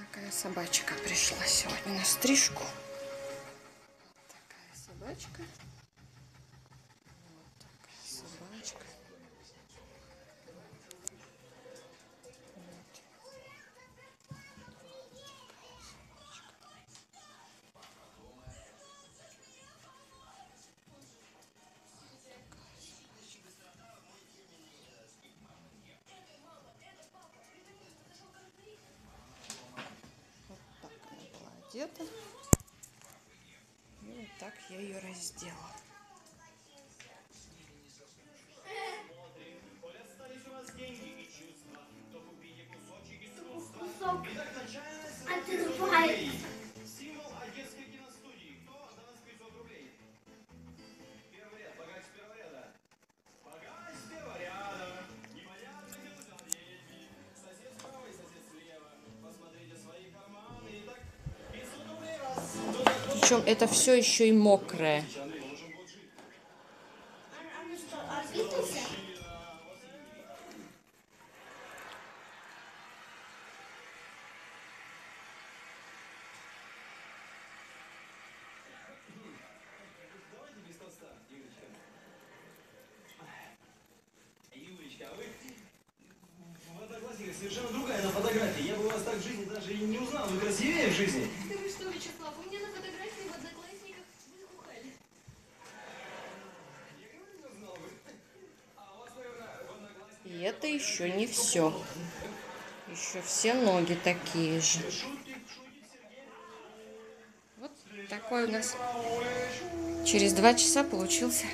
такая собачка пришла сегодня на стрижку. Вот такая собачка. Одета. И вот так я ее раздела. кусок. Причем это все еще и мокрое. Совершенно другая на фотографии. Я бы вас так в жизни даже и не узнал. Вы красивее в жизни. Да вы что, Вячеслав, у меня на фотографии в одноклассниках вы хухали. Я говорю, не узнал вы. А у вас, наверное, в одноклассниках... И это еще не все. Еще все ноги такие же. Вот такой у нас через два часа получился